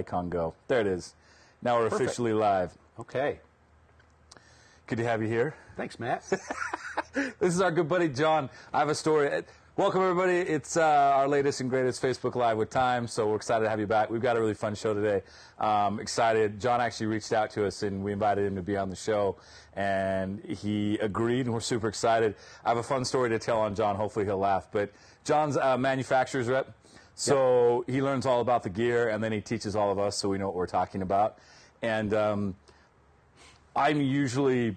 icon go. There it is. Now we're Perfect. officially live. Okay. Good to have you here. Thanks, Matt. This is our good buddy John. I have a story. Welcome everybody. It's uh, our latest and greatest Facebook Live with Tym, so we're excited to have you back. We've got a really fun show today. Um, excited. John actually reached out to us and we invited him to be on the show, and he agreed, and we're super excited. I have a fun story to tell on John. Hopefully he'll laugh. But John's a manufacturer's rep, so he learns all about the gear, and then he teaches all of us, so we know what we're talking about. And um, I'm usually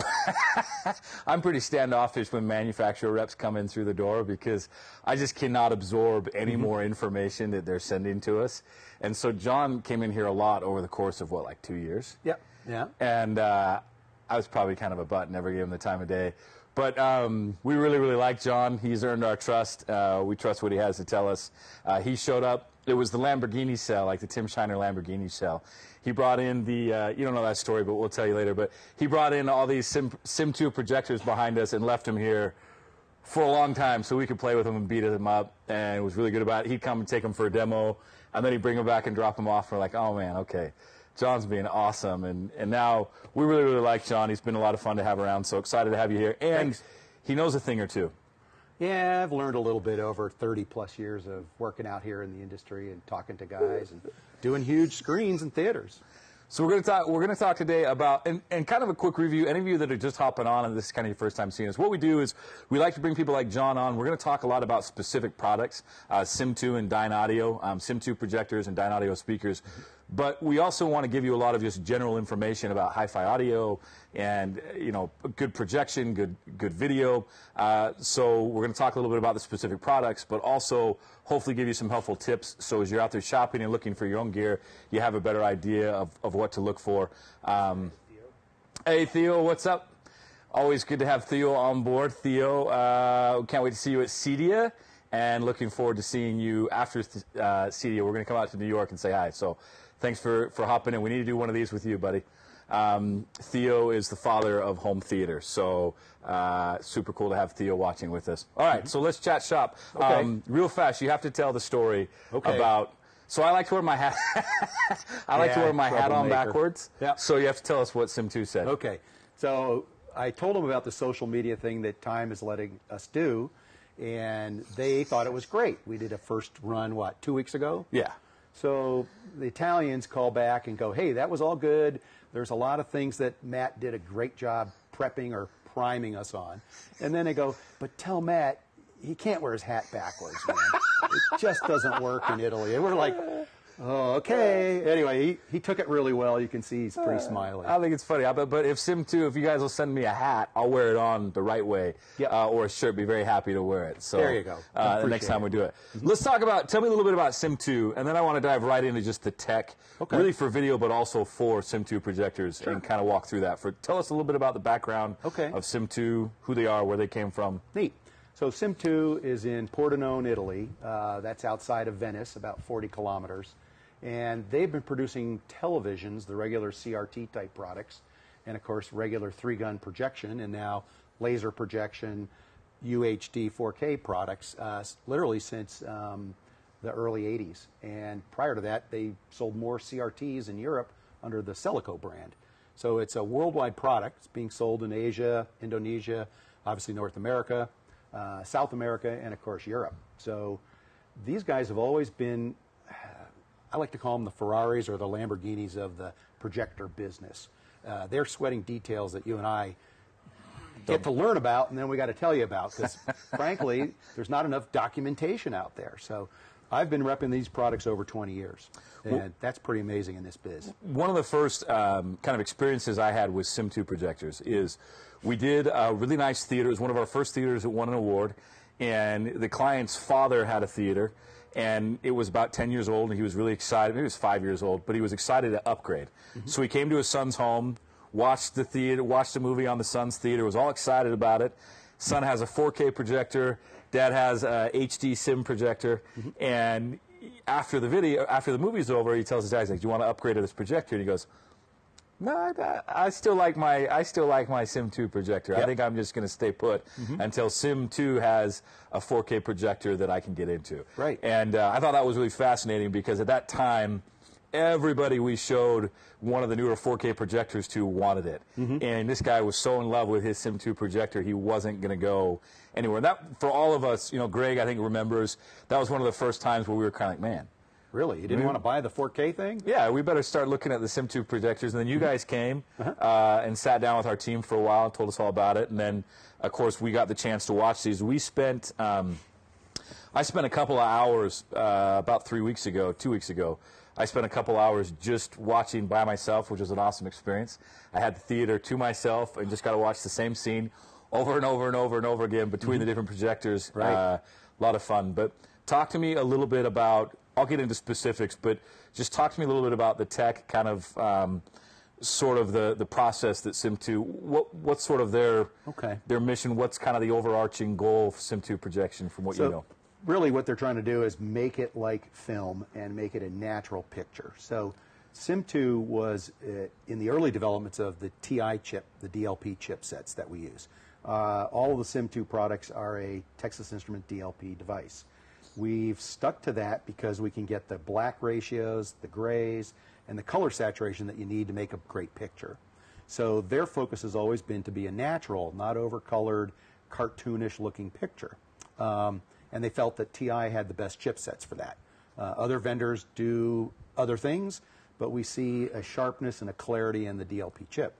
I'm pretty standoffish when manufacturer reps come in through the door because I just cannot absorb any more information that they're sending to us. And so John came in here a lot over the course of what, like two years? yep. Yeah. And uh, I was probably kind of a butt, never gave him the time of day. But um, we really, really like John. He's earned our trust. Uh, we trust what he has to tell us. Uh, he showed up. It was the Lamborghini cell, like the Tim Shiner Lamborghini cell. He brought in the, uh, you don't know that story, but we'll tell you later. But he brought in all these Sim, Sim 2 projectors behind us and left them here for a long time so we could play with them and beat them up. And was really good about it. He'd come and take them for a demo, and then he'd bring them back and drop them off. We're like, oh man, okay. John's being awesome. And, and now we really, really like John. He's been a lot of fun to have around. So excited to have you here. And Thanks. he knows a thing or two. Yeah, I've learned a little bit over 30 plus years of working out here in the industry and talking to guys and doing huge screens and theaters. So we're going to talk. We're going to talk today about and, and kind of a quick review. Any of you that are just hopping on and this is kind of your first time seeing us, what we do is we like to bring people like John on. We're going to talk a lot about specific products, uh, Sim2 and Dynaudio, um, Sim2 projectors and Dynaudio speakers. But we also want to give you a lot of just general information about hi-fi audio and you know good projection, good good video. Uh, so we're going to talk a little bit about the specific products, but also hopefully give you some helpful tips. So as you're out there shopping and looking for your own gear, you have a better idea of, of what to look for. Um, hey Theo, what's up? Always good to have Theo on board. Theo, uh, can't wait to see you at CEDIA and looking forward to seeing you after uh, CEDIA. We're going to come out to New York and say hi. So thanks for, for hopping in. We need to do one of these with you, buddy. Um, Theo is the father of home theater, so uh, super cool to have Theo watching with us. All right, so let's chat shop. Okay. Um, real fast, you have to tell the story Okay. about. So I like to wear my hat. I like to wear my hat on backwards. Yeah. So you have to tell us what Sim 2 said. Okay. So I told them about the social media thing that Tym is letting us do, and they thought it was great. We did a first run, what, two weeks ago? Yeah. So the Italians call back and go, hey, that was all good. There's a lot of things that Matt did a great job prepping or priming us on. And then they go, but tell Matt he can't wear his hat backwards, man. it just doesn't work in Italy. And we're like, oh, okay. Anyway, he, he took it really well. You can see he's pretty smiling. I think it's funny. I bet, but if Sim 2, if you guys will send me a hat, I'll wear it on the right way. Yeah. Uh, or a shirt, be very happy to wear it. So There you go. Uh, the next time we do it. Let's talk about, tell me a little bit about Sim 2, and then I want to dive right into just the tech, Okay. really for video, but also for Sim 2 projectors, and kind of walk through that. For Tell us a little bit about the background Okay. of Sim 2, who they are, where they came from. Neat. So Sim2 is in Pordenone, Italy. Uh, that's outside of Venice, about 40 kilometers. And they've been producing televisions, the regular CRT type products, and of course regular three-gun projection, and now laser projection, UHD 4K products, uh, literally since um, the early 80s. And prior to that, they sold more CRTs in Europe under the Seleco brand. So it's a worldwide product. It's being sold in Asia, Indonesia, obviously North America, uh, South America, and of course Europe. So these guys have always been, I like to call them the Ferraris or the Lamborghinis of the projector business. Uh, they're sweating details that you and I get to learn about, and then we got to tell you about because, frankly, there's not enough documentation out there. So I've been repping these products over 20 years, and that's pretty amazing in this biz. one of the first um, kind of experiences I had with Sim 2 projectors is we did a really nice theater. It was one of our first theaters that won an award, and the client's father had a theater, and it was about 10 years old, and he was really excited. Maybe he was five years old, but he was excited to upgrade. Mm-hmm. So he came to his son's home, watched the theater, watched the movie on the son's theater, was all excited about it. Son has a 4K projector. Dad has a HD sim projector, mm-hmm. and after the video, after the movie's over, he tells his dad, he's like, "Do you want to upgrade to this projector?" And he goes, "No, I, I still like my I still like my Sim 2 projector. I think I'm just going to stay put until Sim 2 has a 4K projector that I can get into." Right. And uh, I thought that was really fascinating because at that time, everybody we showed one of the newer 4K projectors to wanted it. And this guy was so in love with his Sim 2 projector, he wasn't going to go anywhere. And that, for all of us, you know, Greg, I think, remembers that was one of the first times where we were kind of like, man, Really? You didn't want to buy the 4K thing? yeah, we better start looking at the Sim2 projectors. And then you guys came uh, and sat down with our team for a while and told us all about it. And then, of course, we got the chance to watch these. We spent, um, I spent a couple of hours uh, about three weeks ago, two weeks ago. I spent a couple hours just watching by myself, which was an awesome experience. I had the theater to myself and just got to watch the same scene over and over and over and over again between the different projectors. Right. Uh, a lot of fun. But talk to me a little bit about. I'll get into specifics, but just talk to me a little bit about the tech, kind of, um, sort of the, the process that Sim2. What what's sort of their Okay. their mission? What's kind of the overarching goal of Sim2 projection, from what So you know? really what they're trying to do is make it like film and make it a natural picture. So Sim2 was uh, in the early developments of the TI chip, the DLP chipsets that we use. Uh, all of the Sim2 products are a Texas Instrument DLP device. We've stuck to that because we can get the black ratios, the grays, and the color saturation that you need to make a great picture. So their focus has always been to be a natural, not overcolored, cartoonish looking picture. Um, and they felt that TI had the best chipsets for that. Uh, other vendors do other things, but we see a sharpness and a clarity in the DLP chip.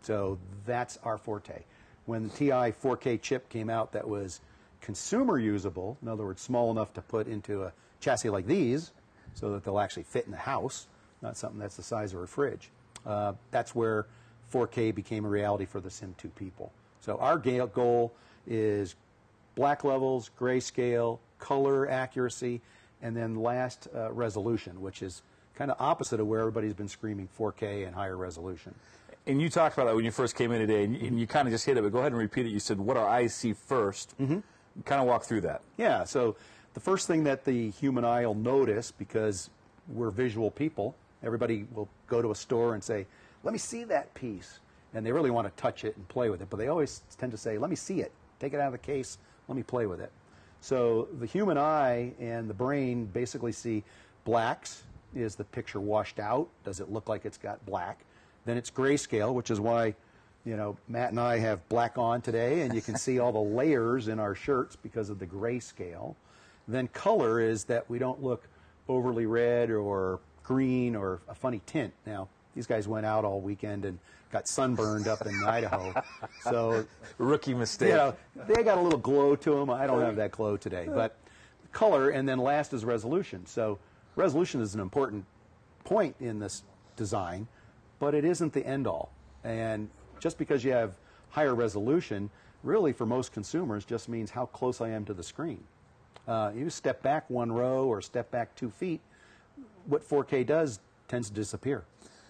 So that's our forte. When the TI 4K chip came out that was consumer usable, in other words, small enough to put into a chassis like these so that they'll actually fit in the house, not something that's the size of a fridge, uh, that's where 4K became a reality for the Sim 2 people. So our ga- goal is black levels, grayscale, color accuracy, and then last uh, resolution, which is kind of opposite of where everybody's been screaming 4K and higher resolution. And you talked about that when you first came in today, and you, you kind of just hit it, but go ahead and repeat it. You said, what our eyes see 1st Mm-hmm. Kind of walk through that. Yeah, so the first thing that the human eye will notice, because we're visual people, everybody will go to a store and say, let me see that piece. And they really want to touch it and play with it, but they always tend to say, let me see it. Take it out of the case, let me play with it. So the human eye and the brain basically see blacks. Is the picture washed out? Does it look like it's got black? Then it's grayscale, which is why you know, Matt and I have black on today, and you can see all the layers in our shirts because of the grayscale. Then color is that we don't look overly red or green or a funny tint. Now, these guys went out all weekend and got sunburned up in Idaho. So, Rookie mistake. you know, they got a little glow to them. I don't have that glow today. But color, and then last is resolution. So, resolution is an important point in this design, but it isn't the end all. And just because you have higher resolution, really for most consumers, just means how close I am to the screen. Uh, you step back one row or step back two feet, what 4K does tends to disappear.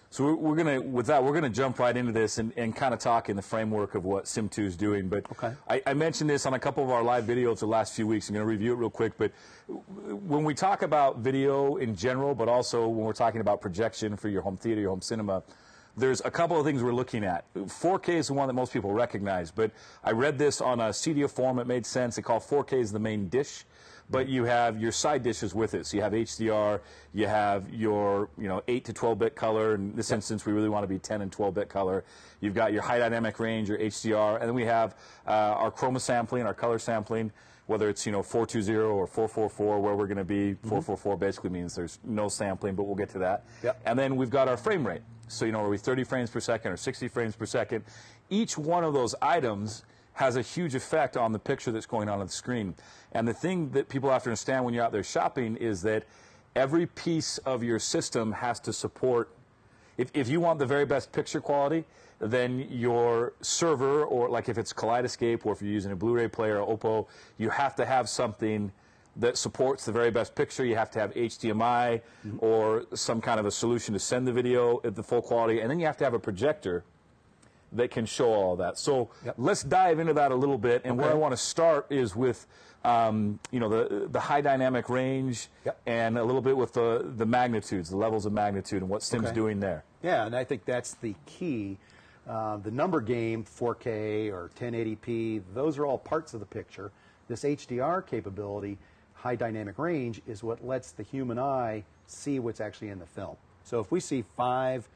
So we're, we're gonna, with that, we're gonna jump right into this and, and kind of talk in the framework of what Sim2 is doing. But Okay. I, I mentioned this on a couple of our live videos the last few weeks. I'm gonna review it real quick. But when we talk about video in general, but also when we're talking about projection for your home theater, your home cinema, there's a couple of things we're looking at. 4K is the one that most people recognize, but I read this on a CEDIA forum. It made sense. They call 4K is the main dish, but you have your side dishes with it. So you have HDR, you have your you know 8 to 12 bit color. In this instance, we really want to be 10 and 12 bit color. You've got your high dynamic range, your HDR, and then we have uh, our chroma sampling, our color sampling whether it's you know 420 or 444 where we're going to be mm-hmm. 444 basically means there's no sampling but we'll get to that. Yep. and then we've got our frame rate. So you know are we 30 frames per second or 60 frames per second? Each one of those items has a huge effect on the picture that's going on on the screen. And the thing that people have to understand when you're out there shopping is that every piece of your system has to support if, if you want the very best picture quality, then your server, or like if it's Kaleidoscape, or if you're using a Blu-ray player or Oppo, you have to have something that supports the very best picture. You have to have HDMI or some kind of a solution to send the video at the full quality, and then you have to have a projector that can show all that. So Yep. let's dive into that a little bit. And where I want to start is with, um, you know, the the high dynamic range Yep. and a little bit with the the magnitudes, the levels of magnitude, and what Sim's Okay. doing there. Yeah, and I think that's the key. Uh, the number game, 4K or 1080p, those are all parts of the picture. This HDR capability, high dynamic range, is what lets the human eye see what's actually in the film. So if we see five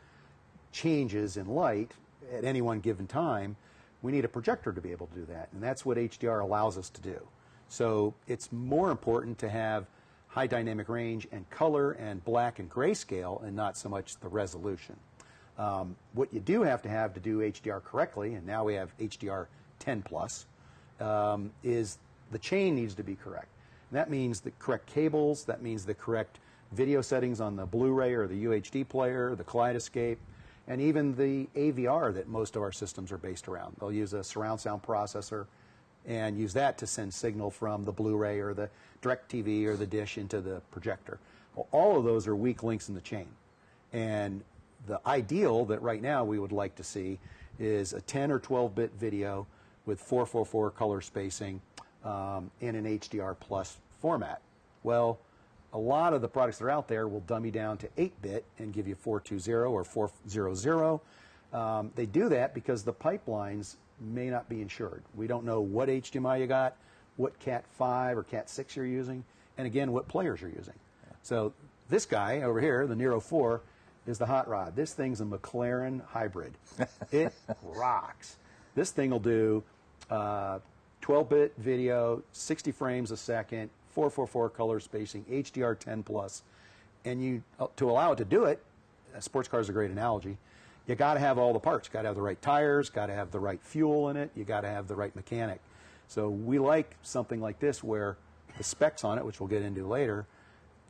changes in light at any one given time, we need a projector to be able to do that. And that's what HDR allows us to do. So it's more important to have high dynamic range and color and black and grayscale and not so much the resolution. Um, what you do have to have to do HDR correctly, and now we have HDR 10 plus, um, is the chain needs to be correct. And that means the correct cables, that means the correct video settings on the Blu-ray or the UHD player, the Kaleidoscape, and even the AVR that most of our systems are based around. They'll use a surround sound processor and use that to send signal from the Blu-ray or the DirecTV or the dish into the projector. Well, all of those are weak links in the chain. And the ideal that right now we would like to see is a 10 or 12 bit video with 444 color spacing um, in an HDR plus format. Well, a lot of the products that are out there will dummy down to 8 bit and give you 420 or 400. Um, they do that because the pipelines may not be insured. We don't know what HDMI you got, what Cat 5 or Cat 6 you're using, and again, what players you're using. So this guy over here, the Nero 4, is the hot rod. This thing's a McLaren hybrid. it rocks. This thing will do 12-bit uh, video, 60 frames a second, 444 color spacing, HDR 10 plus. plus, and you uh, to allow it to do it, a sports car is a great analogy. You got to have all the parts. Got to have the right tires. Got to have the right fuel in it. You got to have the right mechanic. So we like something like this where the specs on it, which we'll get into later,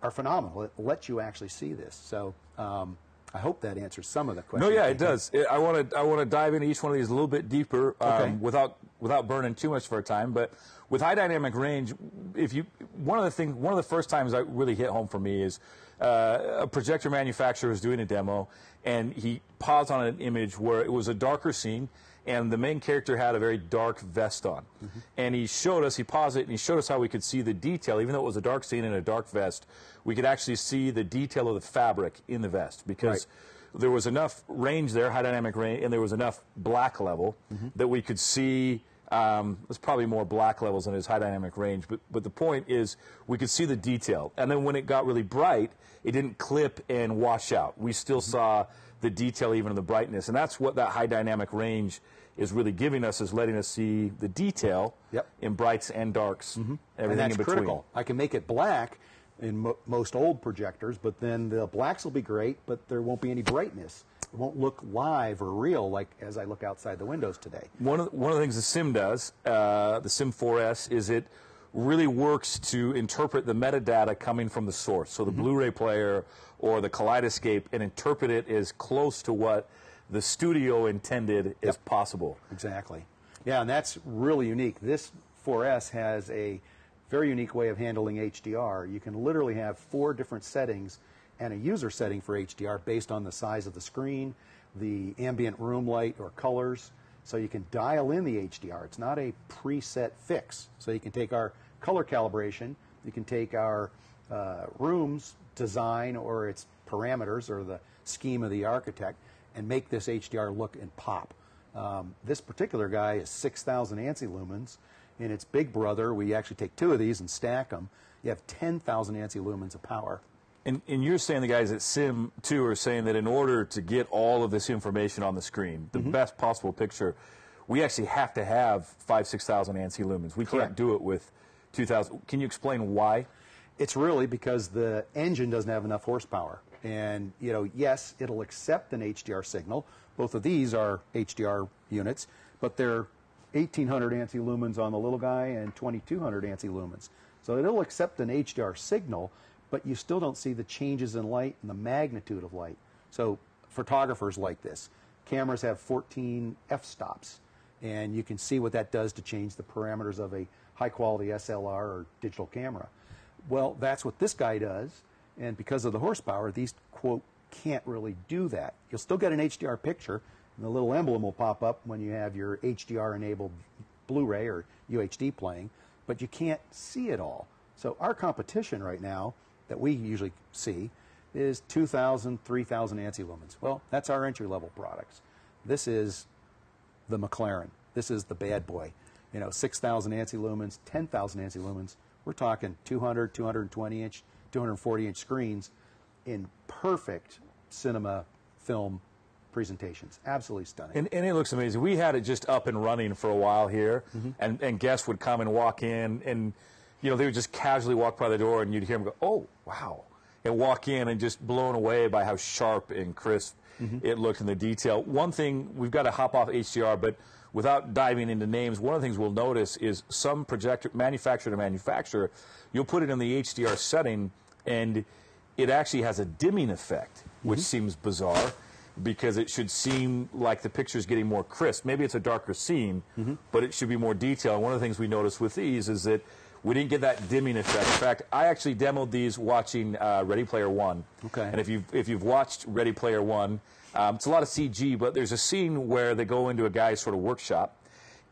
are phenomenal. It lets you actually see this. So um, I hope that answers some of the questions. No, yeah, it does. I want to I want to dive into each one of these a little bit deeper um, okay. without without burning too much of our time. But with high dynamic range, if you one of the things one of the first times I really hit home for me is uh, a projector manufacturer was doing a demo and he paused on an image where it was a darker scene and the main character had a very dark vest on. Mm-hmm. And he showed us, he paused it, and he showed us how we could see the detail. Even though it was a dark scene in a dark vest, we could actually see the detail of the fabric in the vest because right. there was enough range there, high dynamic range, and there was enough black level mm-hmm. that we could see. Um, there's probably more black levels in his high dynamic range, but, but the point is we could see the detail. And then when it got really bright, it didn't clip and wash out. We still mm-hmm. saw the detail even in the brightness. And that's what that high dynamic range is really giving us is letting us see the detail yep. in brights and darks, mm-hmm. everything and that's in between. critical. I can make it black in mo- most old projectors, but then the blacks will be great, but there won't be any brightness. It won't look live or real like as I look outside the windows today. One of the, one of the things the Sim does, uh, the Sim 4S, is it really works to interpret the metadata coming from the source. So the mm-hmm. Blu-ray player or the Kaleidoscape and interpret it as close to what the studio intended yep. is possible. Exactly. Yeah, and that's really unique. This 4S has a very unique way of handling HDR. You can literally have four different settings and a user setting for HDR based on the size of the screen, the ambient room light or colors. So you can dial in the HDR. It's not a preset fix. So you can take our color calibration, you can take our uh, room's design or its parameters or the scheme of the architect, and make this HDR look and pop. Um, this particular guy is 6,000 ANSI lumens. In its big brother, we actually take two of these and stack them. You have 10,000 ANSI lumens of power. And, and, you're saying the guys at Sim 2 are saying that in order to get all of this information on the screen, the mm-hmm. best possible picture, we actually have to have five, 6,000 ANSI lumens. We Correct. can't do it with 2,000. Can you explain why? It's really because the engine doesn't have enough horsepower. And, you know, yes, it'll accept an HDR signal. Both of these are HDR units, but they're 1800 ANSI lumens on the little guy and 2200 ANSI lumens. So it'll accept an HDR signal, but you still don't see the changes in light and the magnitude of light. So photographers like this. Cameras have 14 f-stops, and you can see what that does to change the parameters of a high-quality SLR or digital camera. Well, that's what this guy does, and because of the horsepower, these, quote, can't really do that. You'll still get an HDR picture, and the little emblem will pop up when you have your HDR enabled Blu ray or UHD playing, but you can't see it all. So our competition right now that we usually see is 2,000, 3,000 ANSI lumens. Well, that's our entry level products. This is the McLaren. This is the bad boy. You know, 6,000 ANSI lumens, 10,000 ANSI lumens. We're talking 200, 220 inch 240 inch screens in perfect cinema film presentations. Absolutely stunning. And, and it looks amazing. We had it just up and running for a while here, Mm-hmm. and, and guests would come and walk in, and you know they would just casually walk by the door, and you'd hear them go, "Oh, wow," and walk in and just blown away by how sharp and crisp Mm-hmm. it looked in the detail. One thing we've got to hop off HDR, but without diving into names, one of the things we'll notice is some projector manufacturer to manufacturer, you'll put it in the HDR setting, and it actually has a dimming effect, which seems bizarre because it should seem like the picture is getting more crisp. Maybe it's a darker scene, but it should be more detailed. And one of the things we noticed with these is that we didn't get that dimming effect. In fact, I actually demoed these watching uh, Ready Player One. Okay. And if you've if you've watched Ready Player One, um, it's a lot of CG, but there's a scene where they go into a guy's sort of workshop,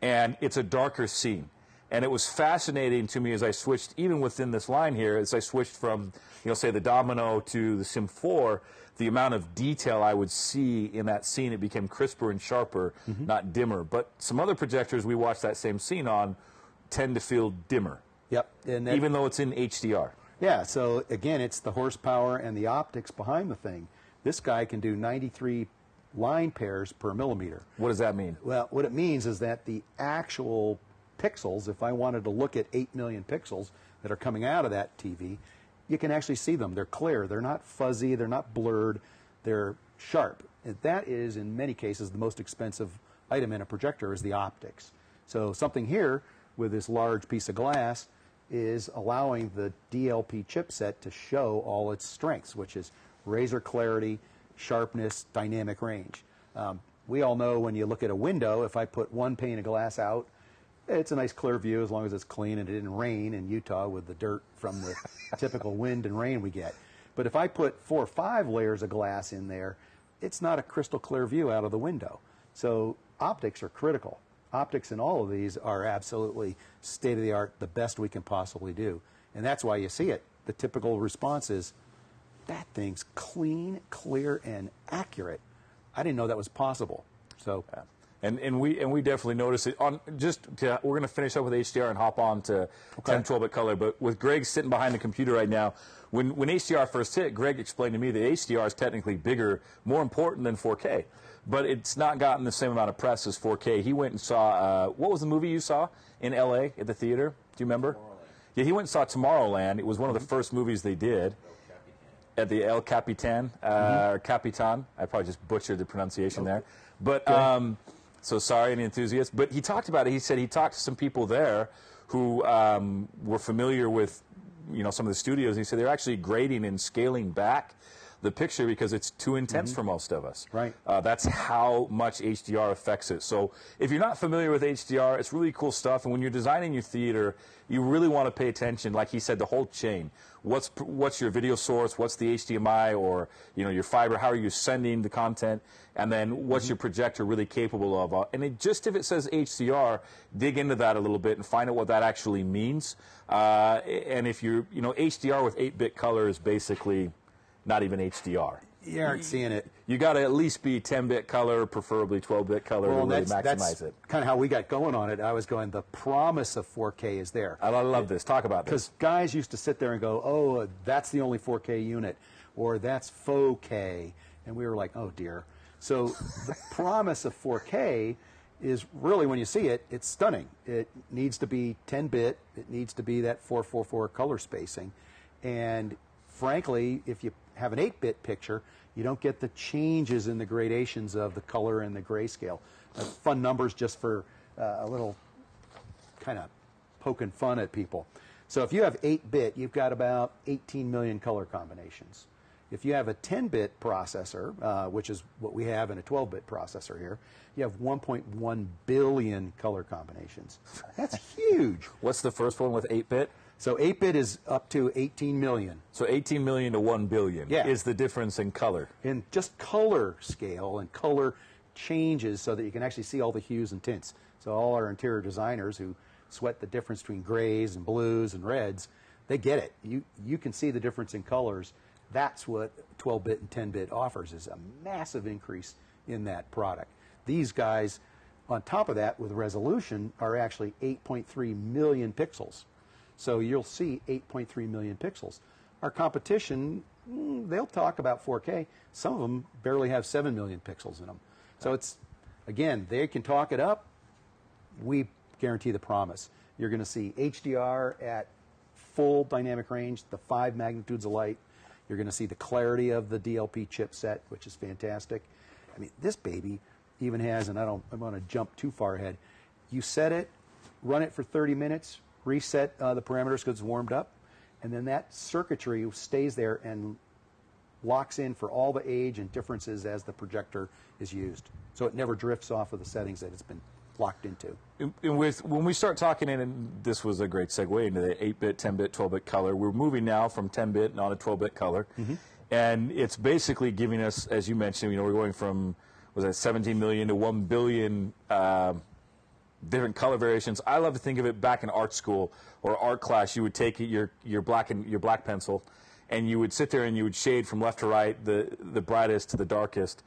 and it's a darker scene. And it was fascinating to me as I switched, even within this line here, as I switched from, you know, say the Domino to the Sim 4, the amount of detail I would see in that scene, it became crisper and sharper, not dimmer. But some other projectors we watched that same scene on tend to feel dimmer, yep. That- even though it's in HDR. Yeah, so again, it's the horsepower and the optics behind the thing. This guy can do 93 line pairs per millimeter. What does that mean? Well, what it means is that the actual pixels, if I wanted to look at 8 million pixels that are coming out of that TV, you can actually see them. They're clear. They're not fuzzy. They're not blurred. They're sharp. And that is, in many cases, the most expensive item in a projector is the optics. So something here with this large piece of glass is allowing the DLP chipset to show all its strengths, which is razor clarity, sharpness, dynamic range. Um, we all know when you look at a window, if I put one pane of glass out, it's a nice clear view as long as it's clean and it didn't rain in Utah with the dirt from the typical wind and rain we get. But if I put four or five layers of glass in there, it's not a crystal clear view out of the window. So optics are critical. Optics in all of these are absolutely state of the art, the best we can possibly do. And that's why you see it. The typical response is, that thing's clean, clear, and accurate. I didn't know that was possible. So, And, and we and we definitely notice it on just to, we're going to finish up with HDR and hop on to 10 12 bit color but with Greg sitting behind the computer right now when when HDR first hit Greg explained to me that HDR is technically bigger more important than 4K but it's not gotten the same amount of press as 4K he went and saw uh, what was the movie you saw in LA at the theater? Do you remember? Yeah he went and saw Tomorrowland. It was one of the first movies they did at the El Capitan, uh, or Capitan. I probably just butchered the pronunciation there. But um, so sorry, any enthusiasts. But he talked about it. He said he talked to some people there who um, were familiar with, you know, some of the studios. And He said they're actually grading and scaling back the picture because it's too intense for most of us. Right. Uh, that's how much HDR affects it. So if you're not familiar with HDR, it's really cool stuff. And when you're designing your theater, you really want to pay attention, like he said, the whole chain. What's what's your video source? What's the HDMI or you know your fiber? How are you sending the content? And then what's your projector really capable of? Uh, and it, just if it says HDR, dig into that a little bit and find out what that actually means. Uh, and if you're you know HDR with 8-bit color is basically not even HDR. you aren't seeing it. You got to at least be 10-bit color, preferably 12-bit color Well, to really maximize that's it. kind of how we got going on it. I was going, the promise of 4K is there. I love this. Talk about this. Because guys used to sit there and go, oh, that's the only 4K unit, or that's faux K. And we were like, oh dear. So the promise of 4K is really, when you see it, it's stunning. It needs to be 10 bit, it needs to be that 444 color spacing. And frankly, if you have an 8 bit picture, you don't get the changes in the gradations of the color and the grayscale. Uh, fun numbers just for uh, a little kind of poking fun at people. So if you have 8 bit, you've got about 18 million color combinations. If you have a 10 bit processor, uh, which is what we have in a 12 bit processor here, you have 1.1 billion color combinations. That's huge. What's the first one with 8-bit? So 8 bit is up to 18 million. So 18 million to 1 billion Yeah. is the difference in color. in just color scale and color changes so that you can actually see all the hues and tints. So all our interior designers who sweat the difference between grays and blues and reds, they get it. You you can see the difference in colors. That's what 12-bit and 10-bit offers is a massive increase in that product. These guys on top of that with resolution are actually 8.3 million pixels. So you'll see 8.3 million pixels. Our competition mm, they'll talk about 4K. Some of them barely have 7 million pixels in them. So it's, again, they can talk it up. We guarantee the promise. You're going to see HDR at full dynamic range, the five magnitudes of light. You're going to see the clarity of the DLP chipset, which is fantastic. I mean, this baby even has, and I don't I want to jump too far ahead. You set it, run it for 30 minutes, reset uh, the parameters because it's warmed up, and then that circuitry stays there and locks in for all the age and differences as the projector is used. So it never drifts off of the settings that it's been locked into. And- with when we start talking, in, and this was a great segue into the 8-bit, 10-bit, 12-bit color. We're moving now from 10-bit and on to 12-bit color, and it's basically giving us, as you mentioned, you know, we're going from was that 17 million to 1 billion um different color variations. I love to think of it back in art school or art class. You would take your your black and your black pencil, and you would sit there and you would shade from left to right, the the brightest to the darkest,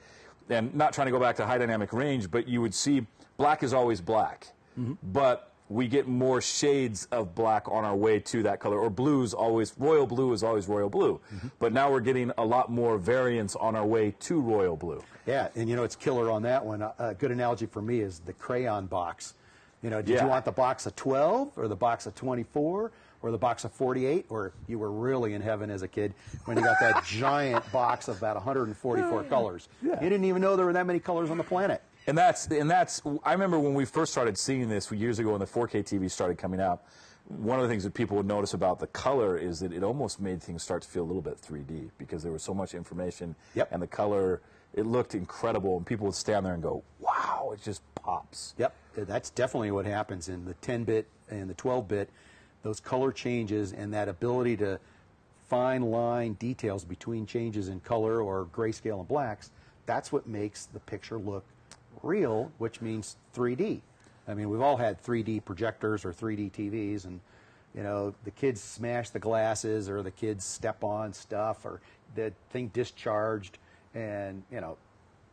and not trying to go back to high dynamic range, but you would see black is always black, mm-hmm. but we get more shades of black on our way to that color. Or blues always royal blue is always royal blue, mm-hmm. but now we're getting a lot more variance on our way to royal blue. Yeah, and you know it's killer on that one. A good analogy for me is the crayon box. You know, did Yeah. you want the box of 12 or the box of 24 or the box of 48 or you were really in heaven as a kid when you got that giant box of about 144 colors. Yeah. You didn't even know there were that many colors on the planet. And that's and that's. I remember when we first started seeing this years ago when the 4K TV started coming out. One of the things that people would notice about the color is that it almost made things start to feel a little bit 3D because there was so much information Yep. and the color. It looked incredible, and people would stand there and go, "Wow!" It just pops. Yep, that's definitely what happens in the 10-bit and the 12-bit. Those color changes and that ability to fine line details between changes in color or grayscale and blacks, that's what makes the picture look real, which means 3D. I mean, we've all had 3D projectors or 3D TVs, and you know, the kids smash the glasses or the kids step on stuff or the thing discharged, and you know,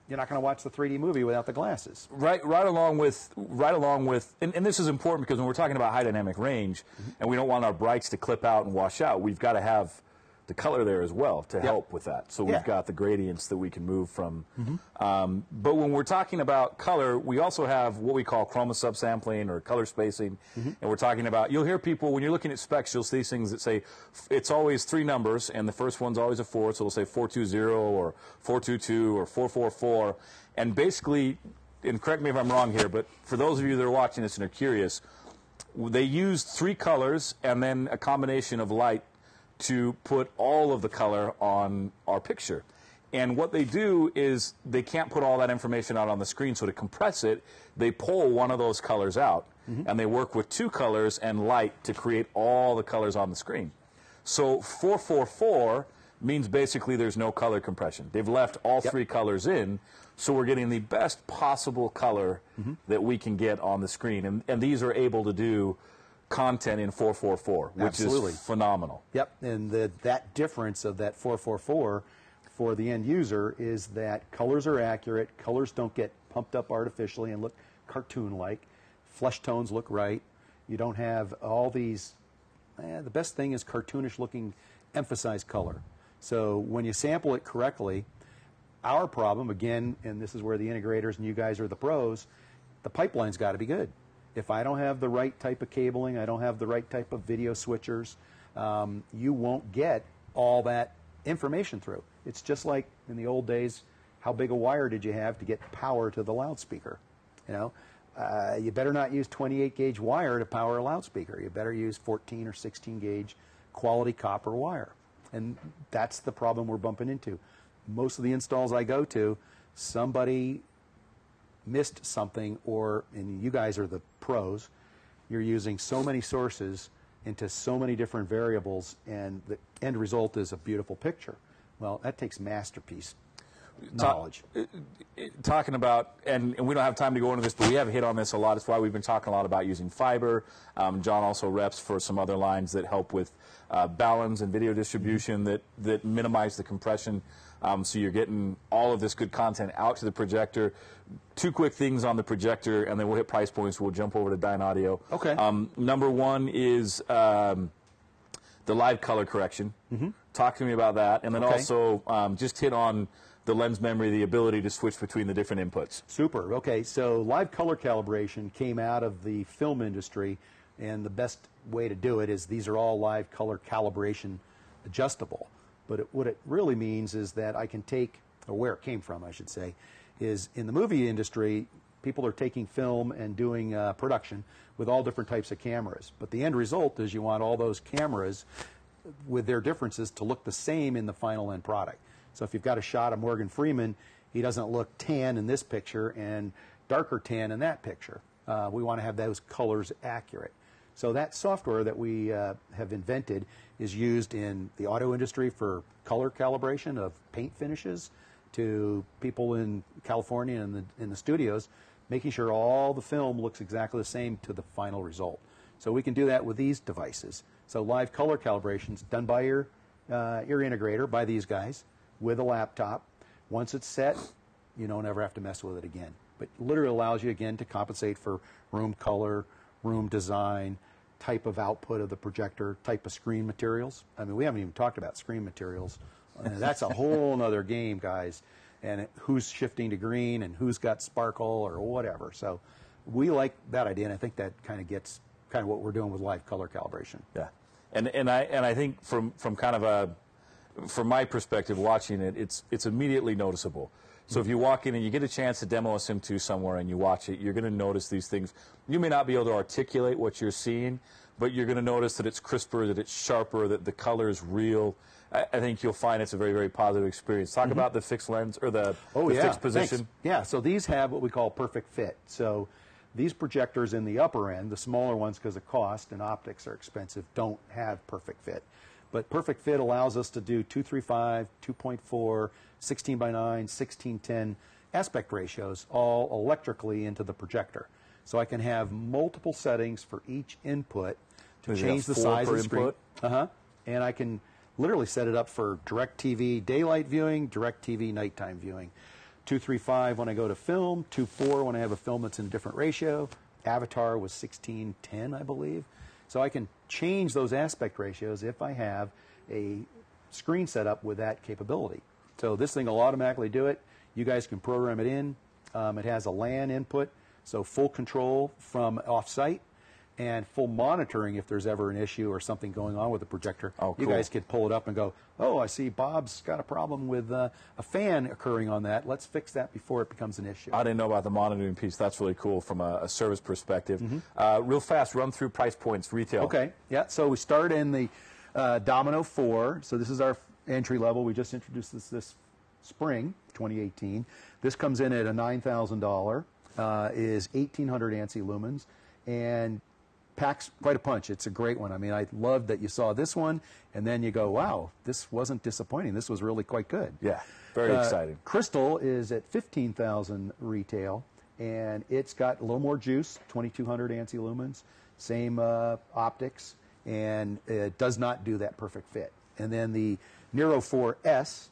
you're not going to watch the 3D movie without the glasses. right right along with right along with and, and this is important because when we're talking about high dynamic range mm-hmm. and we don't want our brights to clip out and wash out we've got to have the color there as well to help with that. So Yeah. we've got the gradients that we can move from um, but when we're talking about color we also have what we call chroma subsampling or color spacing. And we're talking about you'll hear people when you're looking at specs you'll see things that say it's always three numbers and the first one's always a four so it'll say 420 or 422 or 444 and basically and correct me if I'm wrong here, but for those of you that are watching this and are curious, they used three colors and then a combination of light to put all of the color on our picture. And what they do is they can't put all that information out on the screen, so to compress it, they pull one of those colors out mm-hmm. and they work with two colors and light to create all the colors on the screen. So 444 means basically there's no color compression. They've left all Yep. three colors in, so we're getting the best possible color mm-hmm. that we can get on the screen. And, and these are able to do content in 444, which Absolutely. is phenomenal. Yep, and the, that difference of that 444 for the end user is that colors are accurate, colors don't get pumped up artificially and look cartoon-like, flesh tones look right. You don't have all these. Eh, the best thing is cartoonish-looking, emphasized color. So when you sample it correctly, our problem again, and this is where the integrators and you guys are the pros. The pipeline's got to be good. If I don't have the right type of cabling, I don't have the right type of video switchers, um, you won't get all that information through. It's just like in the old days, how big a wire did you have to get power to the loudspeaker? You know, uh, you better not use 28 gauge wire to power a loudspeaker. You better use 14 or 16 gauge quality copper wire. And that's the problem we're bumping into. Most of the installs I go to, somebody missed something, or, and you guys are the pros, you're using so many sources into so many different variables, and the end result is a beautiful picture. Well, that takes masterpiece knowledge. talking about, and, and we don't have time to go into this, but we have hit on this a lot. It's why we've been talking a lot about using fiber. Um, John also reps for some other lines that help with uh, balance and video distribution that, that minimize the compression. Um, so you're getting all of this good content out to the projector. Two quick things on the projector, and then we'll hit price points. We'll jump over to Dynaudio. Okay. Um, number one is. Um, the live color correction. Talk to me about that, and then Okay. also um, just hit on the lens memory, the ability to switch between the different inputs. Super. Okay, so live color calibration came out of the film industry, and the best way to do it is these are all live color calibration adjustable. But it, what it really means is that I can take, or where it came from, I should say, is in the movie industry, people are taking film and doing uh, production with all different types of cameras. But the end result is you want all those cameras with their differences to look the same in the final end product. So if you've got a shot of Morgan Freeman, he doesn't look tan in this picture and darker tan in that picture. Uh, we want to have those colors accurate. So that software that we uh, have invented is used in the auto industry for color calibration of paint finishes to people in California and the, in the studios, making sure all the film looks exactly the same to the final result. So we can do that with these devices. So live color calibrations done by your uh, your integrator by these guys with a laptop. Once it's set, you don't ever have to mess with it again. But literally allows you again to compensate for room color, room design, type of output of the projector, type of screen materials. I mean, we haven't even talked about screen materials. That's a whole other game, guys. And who's shifting to green and who's got sparkle or whatever. So we like that idea, and I think that kind of gets kind of what we're doing with live color calibration. Yeah, and and I and I think from from kind of a from my perspective, watching it, it's it's immediately noticeable. So if you walk in and you get a chance to demo a Sim 2 somewhere and you watch it, you're going to notice these things. You may not be able to articulate what you're seeing, but you're going to notice that it's crisper, that it's sharper, that the color is real. I, I think you'll find it's a very, very positive experience. Talk mm-hmm. about the fixed lens or the, Oh the yeah, fixed position. Thanks. Yeah, so these have what we call perfect fit. So these projectors in the upper end, the smaller ones because of cost and optics are expensive, don't have perfect fit. But perfect fit allows us to do 235, 2.4, 16 by 9, 1610 aspect ratios all electrically into the projector. So I can have multiple settings for each input to change the size of the screen. Uh huh. And I can literally set it up for DirecTV daylight viewing, DirecTV nighttime viewing. 235 when I go to film, 24 when I have a film that's in a different ratio. Avatar was 1610, I believe. So I can change those aspect ratios if I have a screen set up with that capability. So this thing will automatically do it. You guys can program it in. Um, it has a LAN input, so full control from off-site and full monitoring if there's ever an issue or something going on with the projector. Oh, You guys could pull it up and go, oh, I see Bob's got a problem with uh, a fan occurring on that. Let's fix that before it becomes an issue. I didn't know about the monitoring piece. That's really cool from a, a service perspective. Uh, real fast, run through price points, retail. Okay, yeah. So we start in the uh, Domino 4. So this is our entry level. We just introduced this this spring, 2018. This comes in at a $9,000, uh, is 1,800 ANSI lumens, and packs quite a punch. It's a great one. I mean, I love that you saw this one, and then you go, wow, this wasn't disappointing. This was really quite good. Yeah, very Uh, exciting. Crystal is at 15,000 retail, and it's got a little more juice, 2,200 ANSI lumens, same uh, optics, and it does not do that perfect fit. And then the Nero 4S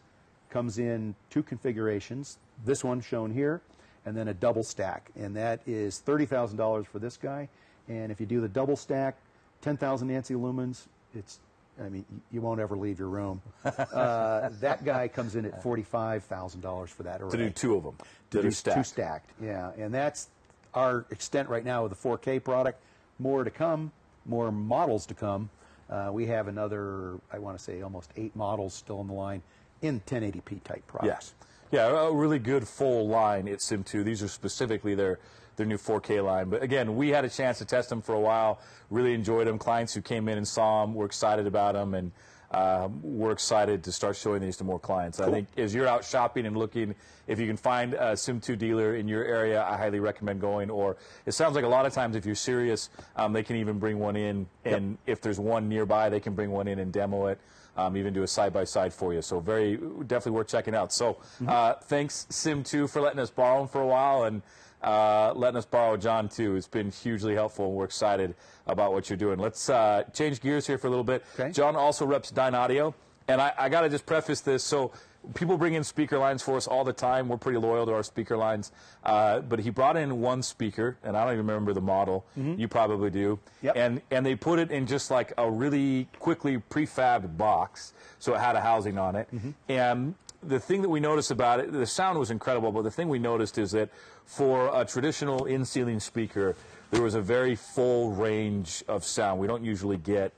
comes in two configurations. This one shown here, and then a double stack, and that is $30,000 for this guy. And if you do the double stack, 10,000 ANSI lumens, it's I mean, you won't ever leave your room. Uh, that guy comes in at forty-five thousand dollars for that array. To do two of them. To that do stacked. two stacked, yeah, and that's our extent right now with the 4K product. More to come, more models to come. Uh, we have another, I want to say, almost eight models still in the line in 1080p type products. Yeah, yeah, a really good full line at Sim 2. These are specifically their their new 4K line. But again, we had a chance to test them for a while. Really enjoyed them. Clients who came in and saw them were excited about them, and um, we're excited to start showing these to more clients. I think as you're out shopping and looking, if you can find a Sim 2 dealer in your area, I highly recommend going. Or it sounds like a lot of times, if you're serious, um, they can even bring one in, and if there's one nearby, they can bring one in and demo it um, even do a side by side for you. So very definitely worth checking out. So uh, thanks Sim2 for letting us borrow them for a while and uh, letting us borrow John too. It's been hugely helpful, and we're excited about what you're doing. Let's uh, change gears here for a little bit. Okay. John also reps Dynaudio, and I, I got to just preface this. So people bring in speaker lines for us all the time. We're pretty loyal to our speaker lines. Uh, but he brought in one speaker, and I don't even remember the model. You probably do. Yep. And and they put it in just like a really quickly prefabbed box, so it had a housing on it. And the thing that we noticed about it, the sound was incredible, but the thing we noticed is that for a traditional in-ceiling speaker, there was a very full range of sound. We don't usually get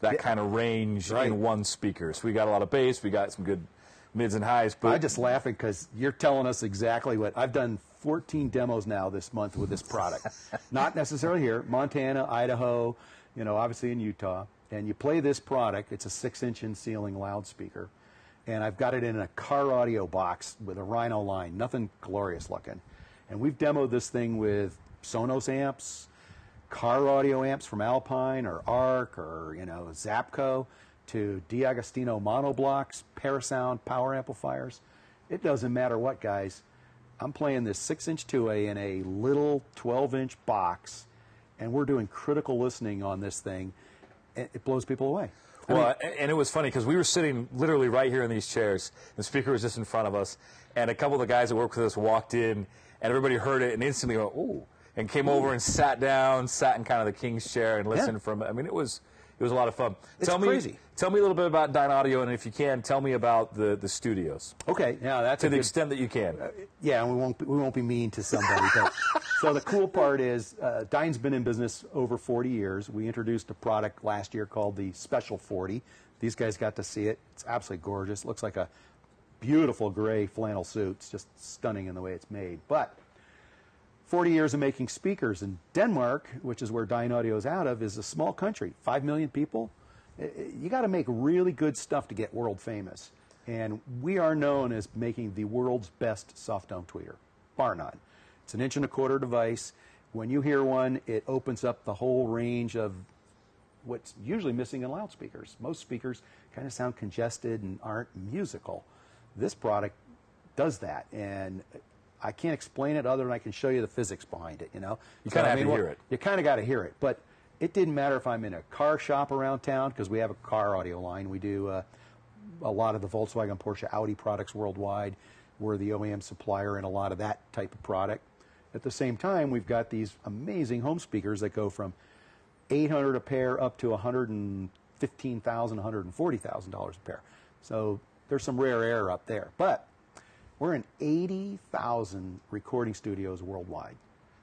that kind of range Right. in one speaker. So we got a lot of bass, we got some good mids and highs, but I'm just laughing because you're telling us exactly what I've done 14 demos now this month with this product. Not necessarily here, Montana, Idaho, you know, obviously in Utah. And you play this product, it's a six inch in ceiling loudspeaker. And I've got it in a car audio box with a Rhino line, nothing glorious looking. And we've demoed this thing with Sonos amps, car audio amps from Alpine or Arc or you know Zapco to D'Agostino monoblocks, Parasound power amplifiers. It doesn't matter what, guys. I'm playing this six-inch 2A in a little 12-inch box, and we're doing critical listening on this thing. It blows people away. I Well, mean, and it was funny because we were sitting literally right here in these chairs. The speaker was just in front of us, and a couple of the guys that work with us walked in, and everybody heard it and instantly went, "Ooh!" and came over and sat down, sat in kind of the king's chair and listened from. I mean, it was it was a lot of fun. It's tell me, crazy. Tell me a little bit about Dynaudio, and if you can, tell me about the the studios okay, now that's to the good- extent that you can. Yeah, and we won't we won't be mean to somebody. But, so the cool part is, uh, Dine's been in business over 40 years. We introduced a product last year called the Special 40. These guys got to see it. It's absolutely gorgeous. Looks like a beautiful gray flannel suit. It's just stunning in the way it's made. But 40 years of making speakers in Denmark, which is where Dynaudio is out of, is a small country, five million people. You got to make really good stuff to get world famous, and we are known as making the world's best soft dome tweeter, bar none. It's an inch and a quarter device. When you hear one, it opens up the whole range of what's usually missing in loudspeakers. Most speakers kind of sound congested and aren't musical. This product does that, and I can't explain it other than I can show you the physics behind it. You know, You kinda I have to hear it. You kind of got to hear it, but it didn't matter if I'm in a car shop around town because we have a car audio line. We do uh, a lot of the Volkswagen, Porsche, Audi products worldwide. We're the OEM supplier in a lot of that type of product. At the same time, we've got these amazing home speakers that go from 800 a pair up to 115,000, 140,000 dollars a pair. So there's some rare air up there, but we're in 80,000 recording studios worldwide.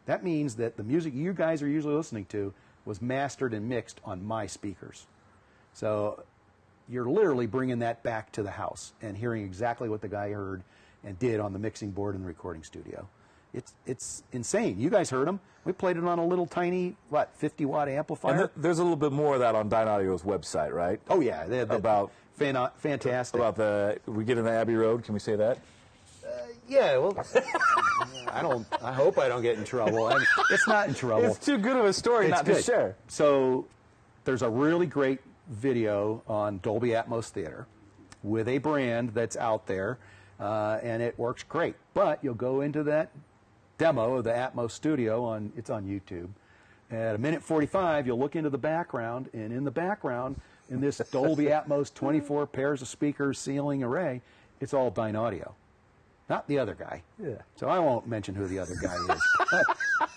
That means that the music you guys are usually listening to was mastered and mixed on my speakers. So you're literally bringing that back to the house and hearing exactly what the guy heard and did on the mixing board in the recording studio. It's it's insane. You guys heard him. We played it on a little tiny what 50 watt amplifier. And th- there's a little bit more of that on Dynaudio's website, right? oh yeah, they, they, About- fan, fantastic. About the we get in the Abbey Road. Can we say that? Yeah, well, I don't. I hope I don't get in trouble. I mean, it's not in trouble. It's too good of a story It's not to share. So there's a really great video on Dolby Atmos Theater with a brand that's out there, uh, and it works great. But you'll go into that demo of the Atmos Studio on it's on YouTube. At a minute 45, you'll look into the background, and in the background, in this Dolby Atmos 24 pairs of speakers ceiling array, it's all Dynaudio, not the other guy. Yeah. So I won't mention who the other guy is.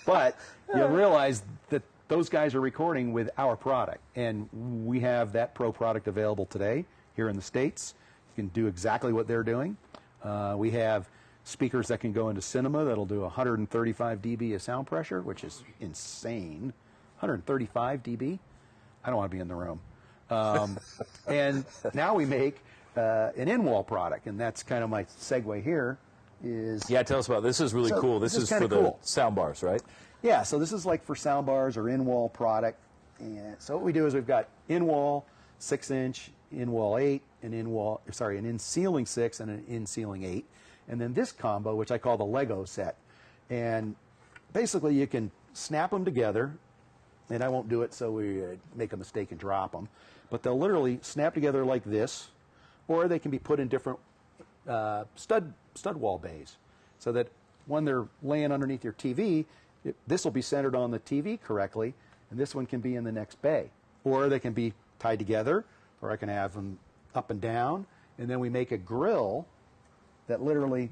but, but you'll realize that those guys are recording with our product, and we have that pro product available today here in the states. You can do exactly what they're doing. Uh, we have speakers that can go into cinema that'll do 135 dB of sound pressure, which is insane. 135 dB. I don't want to be in the room. Um, and now we make uh, an in-wall product, and that's kind of my segue here. Is Yeah, tell us about this. Is really So, cool. This this is is for kinda the cool. sound bars, right? Yeah, so this is like for sound bars or in-wall product. And so what we do is we've got in-wall, six-inch, in-wall eight, an in-wall, sorry, an in-ceiling six and an in-ceiling eight, and then this combo, which I call the Lego set. And basically, you can snap them together, and I won't do it so we uh, make a mistake and drop them, but they'll literally snap together like this, or they can be put in different uh, stud stud wall bays, so that when they're laying underneath your TV, this will be centered on the TV correctly, and this one can be in the next bay, or they can be tied together, or I can have them up and down, and then we make a grill that literally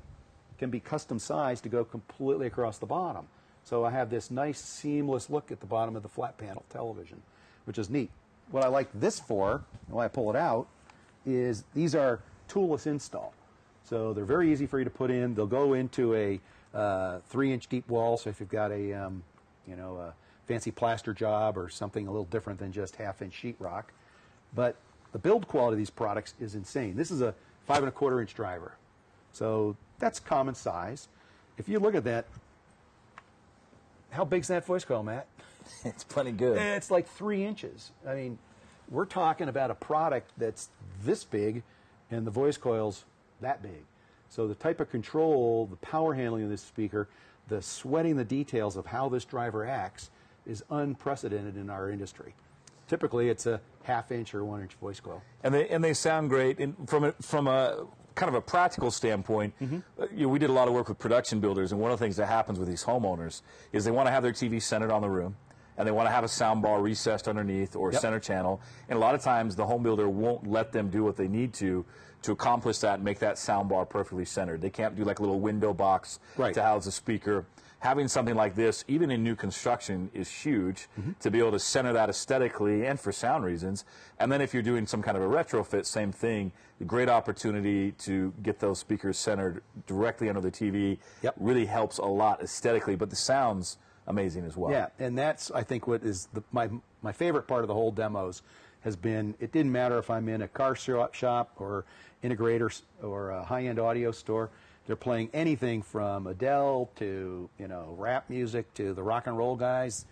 can be custom sized to go completely across the bottom. So I have this nice seamless look at the bottom of the flat panel television, which is neat. What I like this for, and why I pull it out, is these are toolless install. So they're very easy for you to put in. They'll go into a uh, three-inch deep wall. So if you've got a, um, you know, a fancy plaster job or something a little different than just half-inch sheetrock, but the build quality of these products is insane. This is a five and a quarter inch driver, so that's common size. If you look at that, how big's that voice coil, Matt? It's plenty good. It's like three inches. I mean, we're talking about a product that's this big, and the voice coil's that big. So the type of control, the power handling of this speaker, the sweating the details of how this driver acts is unprecedented in our industry. Typically, it's a half inch or one inch voice coil. and they and they sound great. And from a, from a kind of a practical standpoint, uh, you know, we did a lot of work with production builders, and one of the things that happens with these homeowners is they want to have their TV centered on the room. And they want to have a sound bar recessed underneath or Yep. center channel. And a lot of times the home builder won't let them do what they need to to accomplish that and make that sound bar perfectly centered. They can't do like a little window box Right. to house a speaker. Having something like this, even in new construction, is huge mm-hmm. to be able to center that aesthetically and for sound reasons. And then if you're doing some kind of a retrofit, same thing. Great opportunity to get those speakers centered directly under the TV. Yep. Really helps a lot aesthetically, but the sound's amazing as well. Yeah, and that's I think what is the, my my favorite part of the whole demos has been. It didn't matter if I'm in a car shop, or integrator or a high-end audio store. They're playing anything from Adele to you know rap music to the rock and roll guys,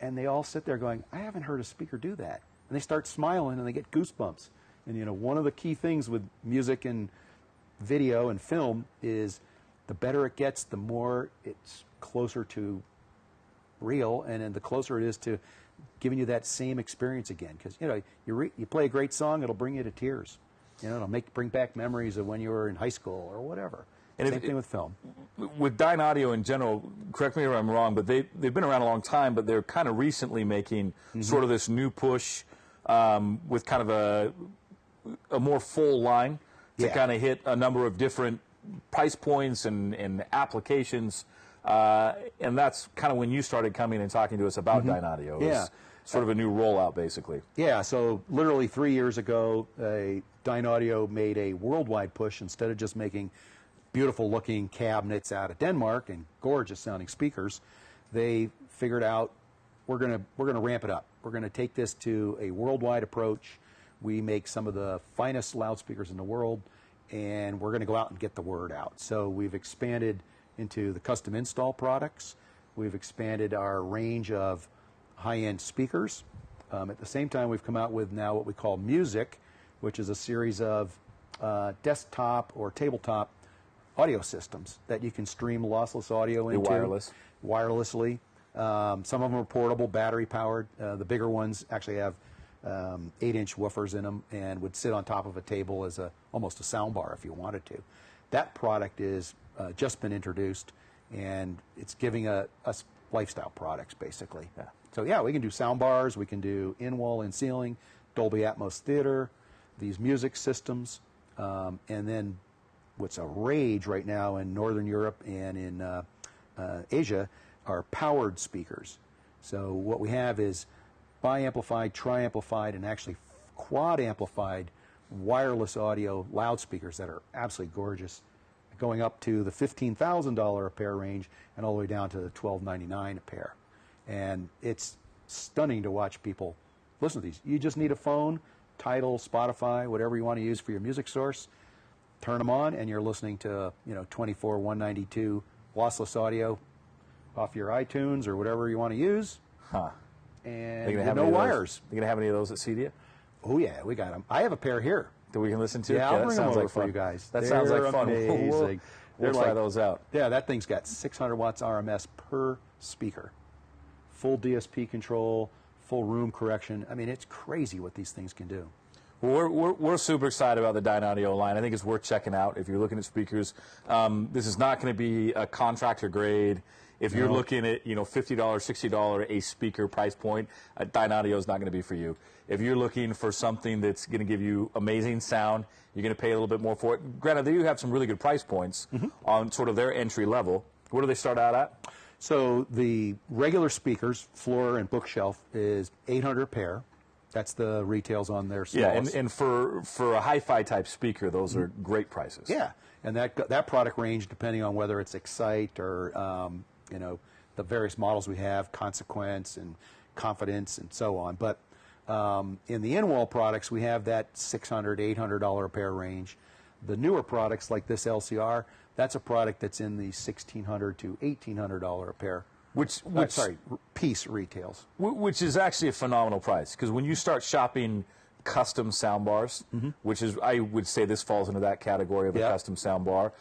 and they all sit there going, "I haven't heard a speaker do that," and they start smiling and they get goosebumps. And you know, one of the key things with music and video and film is the better it gets, the more it's closer to real, and then the closer it is to giving you that same experience again. Because you know, you re- you play a great song, it'll bring you to tears. You know, it'll make bring back memories of when you were in high school or whatever. And if Same it- thing with film. with Dynaudio in general, correct me if I'm wrong, but they they've been around a long time, but they're kind of recently making sort of this new push um, with kind of a a more full line to Yeah. kind of hit a number of different price points and, and applications. Uh, and that's kind of when you started coming and talking to us about. It was Yeah. Sort of a new rollout, basically. Yeah, so literally three years ago, a Dynaudio made a worldwide push instead of just making beautiful looking cabinets out of Denmark and gorgeous sounding speakers. They figured out we're going to we're going to ramp it up. We're going to take this to a worldwide approach. We make some of the finest loudspeakers in the world, and we're going to go out and get the word out. So we've expanded into the custom install products. We've expanded our range of high-end speakers. Um, at the same time, we've come out with now what we call music, which is a series of uh, desktop or tabletop audio systems that you can stream lossless audio into wireless. wirelessly. Um, some of them are portable, battery powered. Uh, the bigger ones actually have um, eight-inch woofers in them and would sit on top of a table as a almost a sound bar if you wanted to. That product is uh, just been introduced, and it's giving a, us lifestyle products basically. Yeah. So yeah, we can do sound bars, we can do in-wall, in-ceiling, Dolby Atmos theater, these music systems, um, and then what's a rage right now in Northern Europe and in uh, uh, Asia are powered speakers. So what we have is bi-amplified, tri-amplified, and actually quad amplified wireless audio loudspeakers that are absolutely gorgeous, going up to the $15,000 a pair range and all the way down to the $12.99 a pair. And it's stunning to watch people listen to these. You just need a phone, Tidal, Spotify, whatever you want to use for your music source. Turn them on, and you're listening to you know 24 192 lossless audio off your iTunes or whatever you want to use, Huh. and They gonna have no those- wires. They gonna have any of those at CEDIA? Oh yeah, we got them. I have a pair here. That we can listen to? Yeah, I'll that bring 'em sounds over like for fun. you guys. That sounds They're like fun. We'll- We'll, we'll They're try like- those out. Yeah, that thing's got 600 watts RMS per speaker, full DSP control, full room correction. I mean, it's crazy what these things can do. Well, we're, we're, we're super excited about the Dynaudio line. I think it's worth checking out if you're looking at speakers. Um, this is not going to be a contractor grade. If you're No. looking at you know fifty dollars, sixty dollar a speaker price point, uh, Dynaudio is not going to be for you. If you're looking for something that's going to give you amazing sound, you're going to pay a little bit more for it. Granted, they do have some really good price points Mm-hmm. on sort of their entry level. What do they start out at? So the regular speakers, floor and bookshelf, is 800 a pair. That's the retails on their Yeah, and, and for for a hi-fi type speaker, those are great prices. Yeah, and that that product range, depending on whether it's Excite or um, you know the various models we have, Consequence and Confidence and so on. But um, in the in-wall products, we have that $600, 800 dollar a pair range. The newer products like this LCR, that's a product that's in the 1,600 to 1800 dollar a pair. Which Uh, sorry, piece retails. Which is actually a phenomenal price because when you start shopping custom sound bars, which is I would say this falls into that category of a Mm-hmm. Custom sound bar,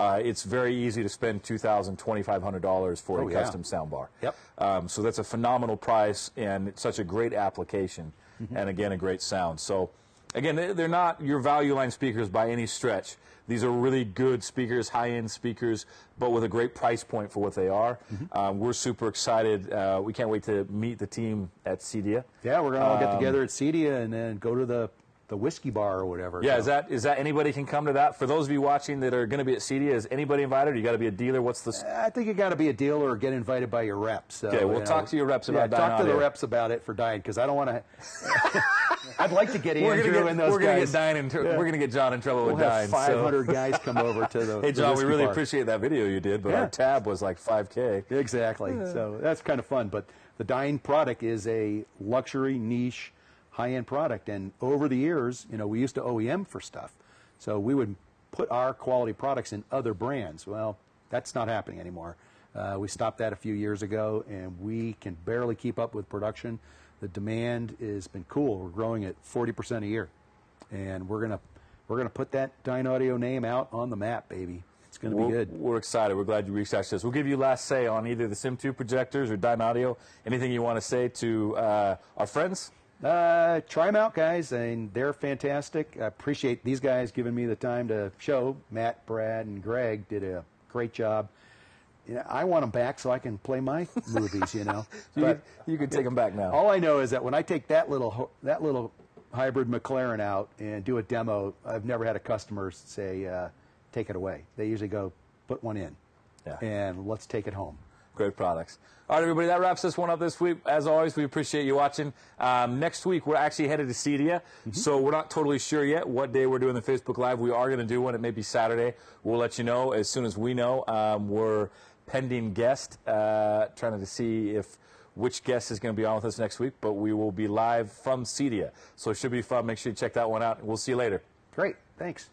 uh, it's very easy to spend two thousand, twenty five hundred dollars for Oh, a yeah. custom sound bar. Yep. Um, so that's a phenomenal price and it's such a great application, Mm-hmm. and again a great sound. So. Again, they- they're not your value line speakers by any stretch. These are really good speakers, high end speakers, but with a great price point for what they are. Mm-hmm. Um, we're super excited. Uh, we can't wait to meet the team at CEDIA. Yeah, we're gonna all Um, get together at Cedia and then go to the the whiskey bar or whatever. Yeah, So- is that is that anybody can come to that? For those of you watching that are going to be at CEDIA, is anybody invited? Or you got to be a dealer. What's the? I think you got to be a dealer or get invited by your reps. So, Okay, we'll talk to your reps about yeah, talk to the reps about it for Dyne because I don't want to. I'd like to get We're Andrew gonna get, and those we're gonna guys. get Dine Yeah. we're gonna get John in trouble We'll with Dine. so- 500 guys come over to the. Hey the John, we really bar. appreciate that video you did, but Yeah. our tab was like 5K. Exactly. So that's kind of fun. But the Dyne product is a luxury niche, high-end product, and over the years, you know, we used to OEM for stuff, so we would put our quality products in other brands. Well, that's not happening anymore. Uh, we stopped that a few years ago, and we can barely keep up with production. The demand has been cool. We're growing at 40% a year, and we're gonna we're gonna put that Dynaudio name out on the map, baby. It's gonna be good. we're excited. We're glad you reached out to us. We'll give you last say on either the Sim2 projectors or Dynaudio. Anything you want to say to uh, our friends? Uh, try them out, guys, and they're fantastic. I appreciate these guys giving me the time to show. Matt, Brad, and Greg did a great job. You know, I want them back so I can play my movies. You know, You, but can, you can take them back now. all I know is that when I take that little that little hybrid McLaren out and do a demo, I've never had a customer say, uh, "Take it away." They usually go, "Put one in," Yeah. and let's take it home. Great products. All right, everybody, that wraps this one up this week. As always, we appreciate you watching. Um, next week, we're actually headed to CEDIA, so we're not totally sure yet what day we're doing the Facebook Live. We are going to do one. It may be Saturday. We'll let you know as soon as we know. Um, we're pending guest, uh, trying to see if which guest is going to be on with us next week, but we will be live from CEDIA. So it should be fun. Make sure you check that one out, we'll see you later. Great, thanks.